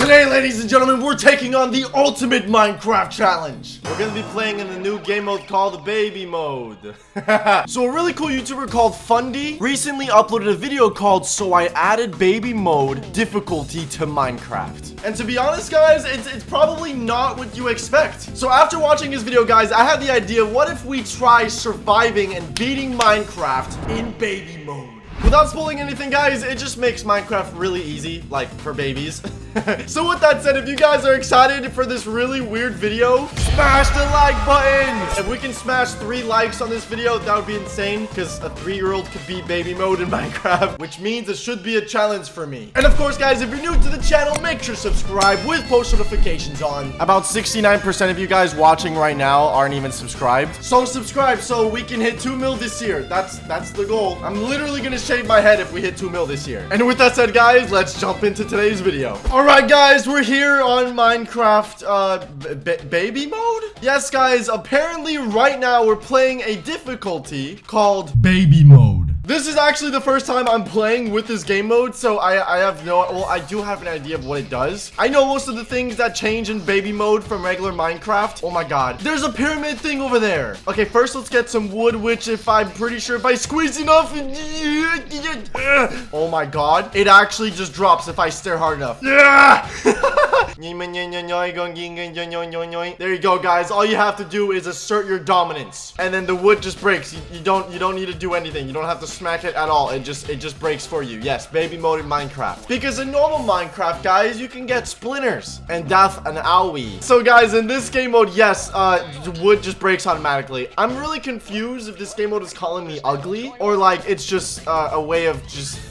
Today, ladies and gentlemen, we're taking on the ultimate Minecraft challenge. We're gonna be playing in the new game mode called Baby Mode. so a really cool YouTuber called Fundy recently uploaded a video called So I Added Baby Mode Difficulty to Minecraft. And to be honest, guys, it's, it's probably not what you expect. So after watching his video, guys, I had the idea, what if we try surviving and beating Minecraft in Baby Mode? Without spoiling anything, guys, it just makes Minecraft really easy, like, for babies. so with that said, if you guys are excited for this really weird video, smash the like button! If we can smash three likes on this video, that would be insane, because a three-year-old could beat baby mode in Minecraft, which means it should be a challenge for me. And of course, guys, if you're new to the channel, make sure to subscribe with post notifications on. About 69% of you guys watching right now aren't even subscribed. So subscribe so we can hit 2 mil this year. That's that's the goal. I'm literally gonna shave my head if we hit 2 mil this year. And with that said, guys, let's jump into today's video. All right, guys, we're here on Minecraft uh, baby mode. Yes, guys, apparently right now we're playing a difficulty called baby mode. This is actually the first time I'm playing with this game mode, so I, I have no, well, I do have an idea of what it does. I know most of the things that change in baby mode from regular Minecraft. Oh my god. There's a pyramid thing over there. Okay, first let's get some wood, which if I'm pretty sure if I squeeze enough, oh my god. It actually just drops if I stare hard enough. Yeah! there you go, guys. All you have to do is assert your dominance. And then the wood just breaks. You, you don't you don't need to do anything. You don't have to smack it at all. It just it just breaks for you. Yes, baby mode in Minecraft. Because in normal Minecraft, guys, you can get splinters and death and owie. So guys, in this game mode, yes, uh wood just breaks automatically. I'm really confused if this game mode is calling me ugly or like it's just uh, a way of just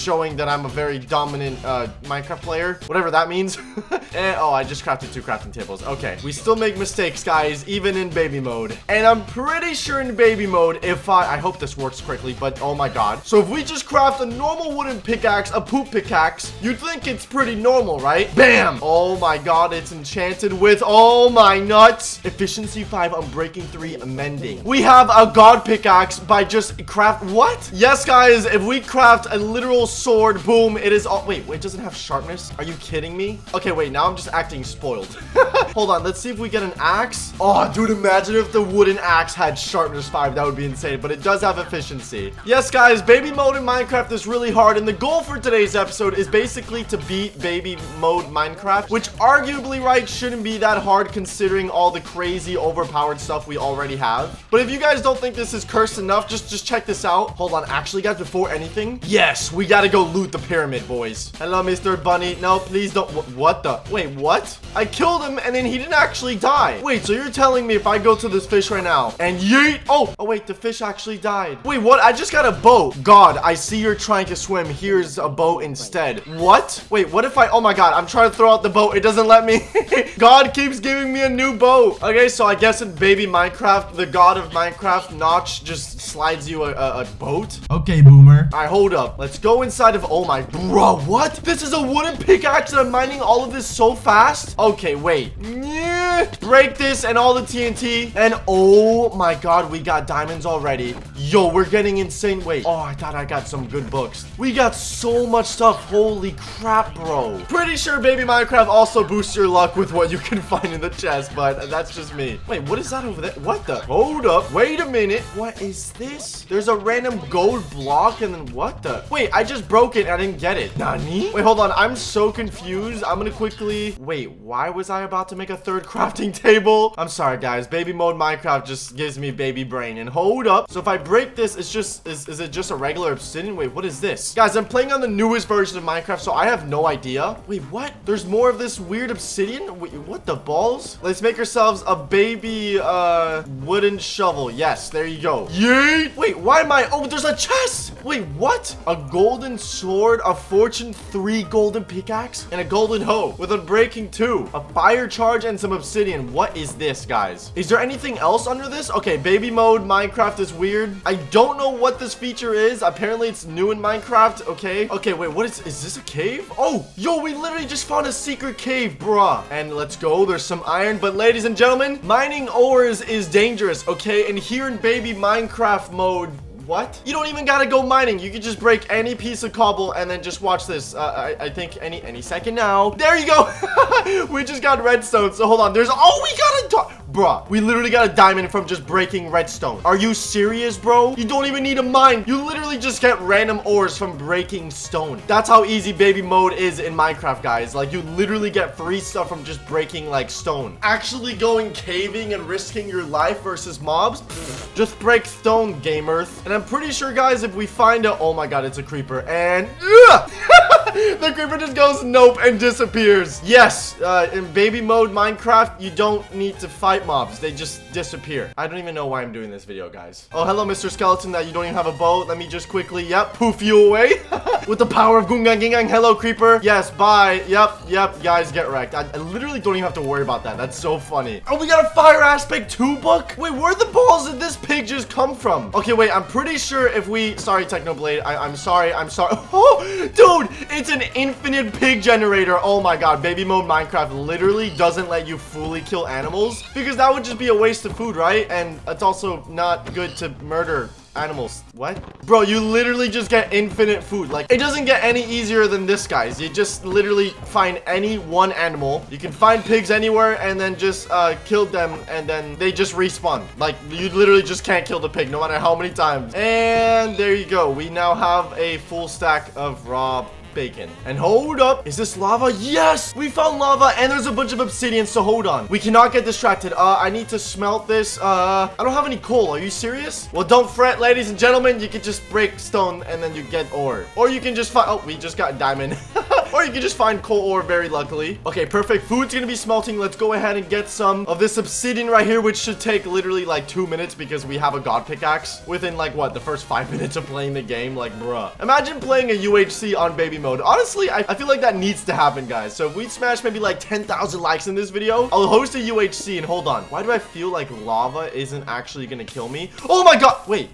showing that I'm a very dominant uh, Minecraft player, whatever that means. and, oh, I just crafted two crafting tables. Okay, we still make mistakes, guys, even in baby mode. And I'm pretty sure in baby mode, if I, I hope this works quickly, but oh my god. So if we just craft a normal wooden pickaxe, a poop pickaxe, you'd think it's pretty normal, right? Bam! Oh my god, it's enchanted with, oh my nuts. Efficiency 5, Unbreaking 3, Amending. We have a god pickaxe by just craft, what? Yes, guys, if we craft a literal sword. Boom. It is all. Wait, wait, it doesn't have sharpness? Are you kidding me? Okay, wait. Now I'm just acting spoiled. Hold on. Let's see if we get an axe. Oh, dude, imagine if the wooden axe had sharpness 5. That would be insane. But it does have efficiency. Yes, guys. Baby mode in Minecraft is really hard. And the goal for today's episode is basically to beat baby mode Minecraft, which arguably, right, shouldn't be that hard considering all the crazy overpowered stuff we already have. But if you guys don't think this is cursed enough, just, just check this out. Hold on. Actually, guys, before anything, yes, we got gotta go loot the pyramid, boys. Hello, Mr. Bunny. No, please don't. What the? Wait, what? I killed him and then he didn't actually die. Wait, so you're telling me if I go to this fish right now and yeet. Oh, oh wait, the fish actually died. Wait, what? I just got a boat. God, I see you're trying to swim. Here's a boat instead. What? Wait, what if I, oh my God, I'm trying to throw out the boat. It doesn't let me. God keeps giving me a new boat. Okay, so I guess in baby Minecraft, the God of Minecraft, Notch, just slides you a, a, a boat. Okay, boomer. All right, hold up. Let's go inside of, oh my, bro, what? This is a wooden pickaxe and I'm mining all of this so fast? Okay, wait. Yeah. Break this and all the TNT. And oh my God, we got diamonds already. Yo, we're getting insane. Wait, oh, I thought I got some good books. We got so much stuff. Holy crap, bro. Pretty sure Baby Minecraft also boosts your luck with what you can find in the chest, but that's just me. Wait, what is that over there? What the? Hold up. Wait a minute. What is this? There's a random gold block and then what the? Wait, I just broke it I didn't get it. Nani? Wait, hold on. I'm so confused. I'm gonna quickly... Wait, why was I about to make a third crafting table? I'm sorry, guys. Baby mode Minecraft just gives me baby brain. And hold up. So if I break this, it's just... Is, is it just a regular obsidian? Wait, what is this? Guys, I'm playing on the newest version of Minecraft, so I have no idea. Wait, what? There's more of this weird obsidian? Wait, what the balls? Let's make ourselves a baby, uh, wooden shovel. Yes, there you go. Yeet! Wait, why am I... Oh, there's a chest! Wait, what? A golden sword a fortune 3 golden pickaxe, and a golden hoe with unbreaking 2, a fire charge, and some obsidian. What is this, guys? Is there anything else under this? Okay, baby mode Minecraft is weird. I don't know what this feature is. Apparently, it's new in Minecraft, okay? Okay, wait, what is, is this a cave? Oh, yo, we literally just found a secret cave, bruh. And let's go, there's some iron, but ladies and gentlemen, mining ores is dangerous, okay? And here in baby Minecraft mode, What? You don't even gotta go mining. You can just break any piece of cobble and then just watch this. Uh, I, I think any any second now. There you go. we just got redstone. So hold on. There's oh we got a Bruh, we literally got a diamond from just breaking redstone. Are you serious, bro? You don't even need a mine. You literally just get random ores from breaking stone. That's how easy baby mode is in Minecraft, guys. Like, you literally get free stuff from just breaking, like, stone. Actually going caving and risking your life versus mobs? Just break stone, gamers. And I'm pretty sure, guys, if we find a... Oh my god, it's a creeper. And... the creeper just goes nope and disappears. Yes, uh, in baby mode Minecraft, you don't need to fight mobs. They just disappear. I don't even know why I'm doing this video, guys. Oh, hello, Mr. Skeleton, that you don't even have a bow. Let me just quickly, yep, poof you away. With the power of Gungang Gingang. Hello, creeper. Yes, bye. Yep, yep, guys, get wrecked. I, I literally don't even have to worry about that. That's so funny. Oh, we got a fire aspect 2 book? Wait, where the balls did this pig just come from? Okay, wait, I'm pretty sure if we... Sorry, Technoblade. I, I'm sorry. I'm sorry. Oh, dude, it's an infinite pig generator. Oh my god, baby mode Minecraft literally doesn't let you fully kill animals because that would just be a waste of food, right? And it's also not good to murder animals. What? Bro, you literally just get infinite food. Like, it doesn't get any easier than this, guys. You just literally find any one animal. You can find pigs anywhere and then just uh, kill them and then they just respawn. Like, you literally just can't kill the pig no matter how many times. And there you go. We now have a full stack of raw bacon. And hold up. Is this lava? Yes! We found lava and there's a bunch of obsidian, so hold on. We cannot get distracted. Uh, I need to smelt this. Uh, I don't have any coal. Are you serious? Well, don't fret, ladies and gentlemen. You can just break stone and then you get ore. Or you can just find... Oh, we just got diamond. or you can just find coal ore very luckily. Okay, perfect. Food's gonna be smelting. Let's go ahead and get some of this obsidian right here, which should take literally like two minutes because we have a god pickaxe within like what, the first five minutes of playing the game. Like, bruh. Imagine playing a UHC on baby mode. Honestly, I, I feel like that needs to happen, guys. So if we smash maybe like 10,000 likes in this video, I'll host a UHC and hold on. Why do I feel like lava isn't actually gonna kill me? Oh my god! Wait,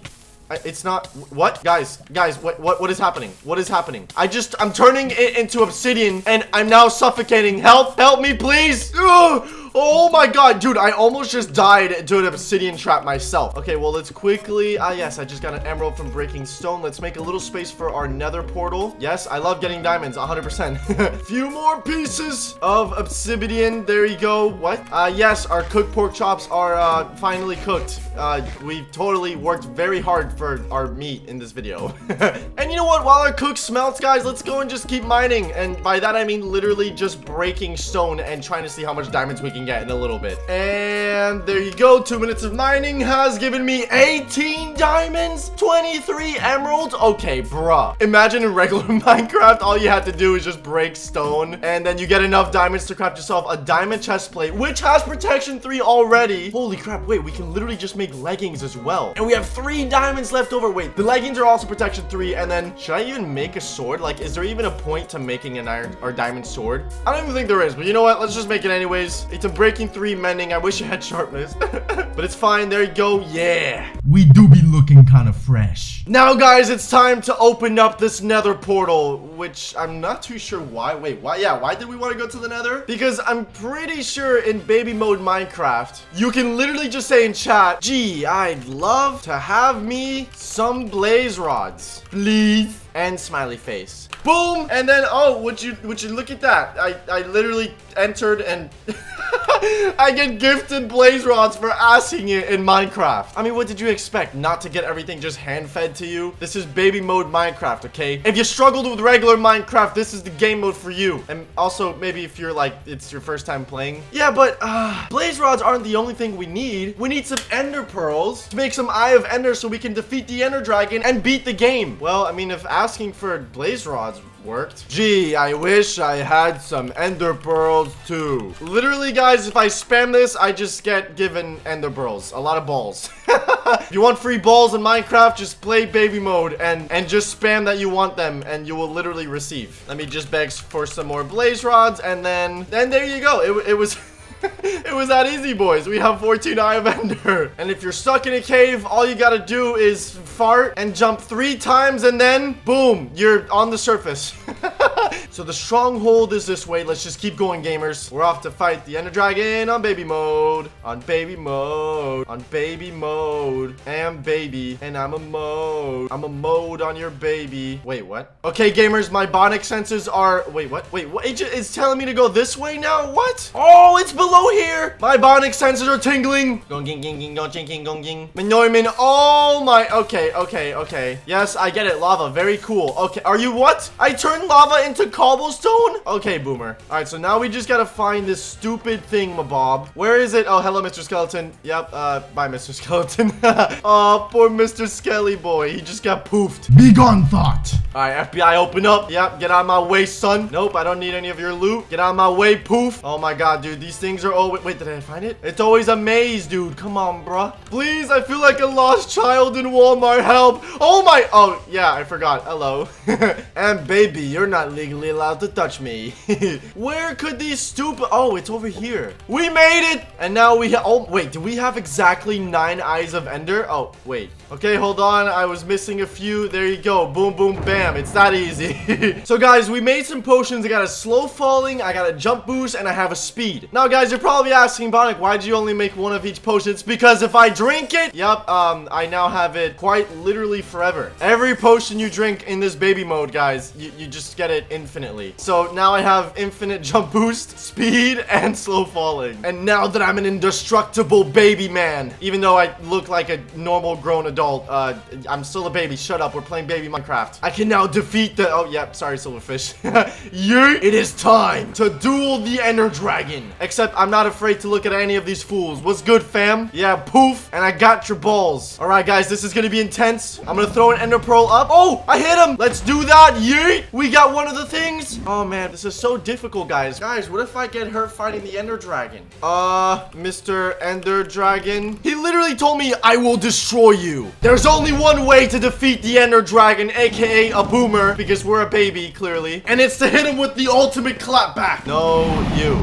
it's not what guys guys what what what is happening what is happening i just i'm turning it into obsidian and i'm now suffocating help help me please Ugh! Oh my god, dude, I almost just died to an obsidian trap myself. Okay, well, let's quickly... Ah, yes, I just got an emerald from breaking stone. Let's make a little space for our nether portal. Yes, I love getting diamonds, 100%. Few more pieces of obsidian. There you go. What? Uh, yes, our cooked pork chops are uh, finally cooked. Uh, we totally worked very hard for our meat in this video. and you know what? While our cook smelts, guys, let's go and just keep mining. And by that, I mean literally just breaking stone and trying to see how much diamonds we can in a little bit. And there you go. Two minutes of mining has given me 18 diamonds, 23 emeralds. Okay, bruh. Imagine in regular Minecraft, all you had to do is just break stone. And then you get enough diamonds to craft yourself a diamond chest plate, which has protection 3 already. Holy crap. Wait, we can literally just make leggings as well. And we have three diamonds left over. Wait, the leggings are also protection 3. And then should I even make a sword? Like, is there even a point to making an iron or diamond sword? I don't even think there is, but you know what? Let's just make it anyways. It's a breaking three mending. I wish I had sharpness. but it's fine. There you go. Yeah. We do looking kind of fresh. Now, guys, it's time to open up this nether portal, which I'm not too sure why. Wait, why? Yeah, why did we want to go to the nether? Because I'm pretty sure in baby mode Minecraft, you can literally just say in chat, gee, I'd love to have me some blaze rods. Please. And smiley face. Boom! And then, oh, would you would you look at that? I, I literally entered and I get gifted blaze rods for asking it in Minecraft. I mean, what did you expect? Not to get everything just hand-fed to you? This is baby mode Minecraft, okay? If you struggled with regular Minecraft, this is the game mode for you. And also, maybe if you're like, it's your first time playing. Yeah, but uh, blaze rods aren't the only thing we need. We need some ender pearls to make some Eye of Ender so we can defeat the ender dragon and beat the game. Well, I mean, if asking for blaze rods worked. Gee, I wish I had some ender pearls too. Literally, guys, if I spam this, I just get given ender pearls. A lot of balls. if you want free balls in Minecraft, just play baby mode and, and just spam that you want them and you will literally receive. Let me just beg for some more blaze rods and then, then there you go. It, it was... it was that easy, boys. We have 14 Eye of Ender. And if you're stuck in a cave, all you gotta do is fart and jump three times and then, boom, you're on the surface. So the stronghold is this way. Let's just keep going, gamers. We're off to fight the Ender Dragon on baby mode. On baby mode. On baby mode. Am baby. And I'm a mode. I'm a mode on your baby. Wait, what? Okay, gamers, my bionic senses are... Wait, what? Wait, what? It's telling me to go this way now? What? Oh, it's below here. My bionic senses are tingling. Gong ging ging gong ching ging gong ging. Oh my. Okay, okay, okay. Yes, I get it. Lava. Very cool. Okay, are you what? I turned lava into cobblestone? Okay, boomer. All right, so now we just gotta find this stupid thing, Mabob. Where is it? Oh, hello, Mr. Skeleton. Yep, uh, bye, Mr. Skeleton. oh, poor Mr. Skelly boy. He just got poofed. Be gone, thought. All right, FBI, open up. Yep, get out of my way, son. Nope, I don't need any of your loot. Get out of my way, poof. Oh my god, dude, these things are always... Wait, did I find it? It's always a maze, dude. Come on, bruh. Please, I feel like a lost child in Walmart. Help. Oh my... Oh, yeah, I forgot. Hello. and baby, you're not allowed to touch me. Where could these stupid... Oh, it's over here. We made it. And now we... Oh, wait, do we have exactly nine eyes of Ender? Oh, wait. Okay, hold on. I was missing a few. There you go. Boom, boom, bam. It's that easy. so, guys, we made some potions. I got a slow falling, I got a jump boost, and I have a speed. Now, guys, you're probably asking, Bionic, why did you only make one of each potion? It's because if I drink it, yep, um, I now have it quite literally forever. Every potion you drink in this baby mode, guys, you, you just get it infinitely. So now I have infinite jump boost, speed, and slow falling. And now that I'm an indestructible baby man, even though I look like a normal grown adult, uh, I'm still a baby. Shut up. We're playing baby Minecraft. I can now defeat the, oh, yeah, sorry, Silverfish. Yeet, it is time to duel the Ender Dragon. Except I'm not afraid to look at any of these fools. What's good, fam? Yeah, poof, and I got your balls. All right, guys, this is gonna be intense. I'm gonna throw an Ender Pearl up. Oh, I hit him. Let's do that. Yeet. We got one of the things. Oh, man, this is so difficult, guys. Guys, what if I get hurt fighting the Ender Dragon? Uh, Mr. Ender Dragon. He literally told me I will destroy you. There's only one way to defeat the Ender Dragon, aka a boomer, because we're a baby, clearly. And it's to hit him with the ultimate clapback. No, you.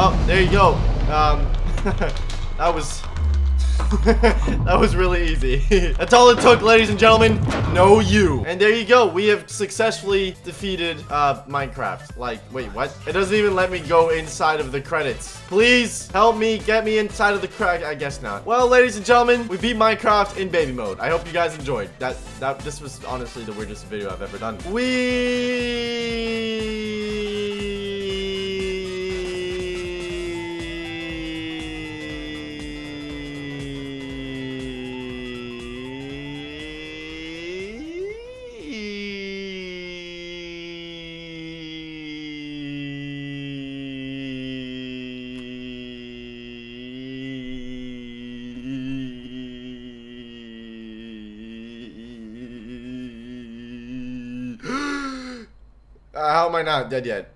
Oh, there you go. Um, that was... that was really easy. That's all it took, ladies and gentlemen. No you. And there you go. We have successfully defeated uh, Minecraft. Like, wait, what? It doesn't even let me go inside of the credits. Please help me get me inside of the crack. I guess not. Well, ladies and gentlemen, we beat Minecraft in baby mode. I hope you guys enjoyed. That that this was honestly the weirdest video I've ever done. Uh, I not dead yet?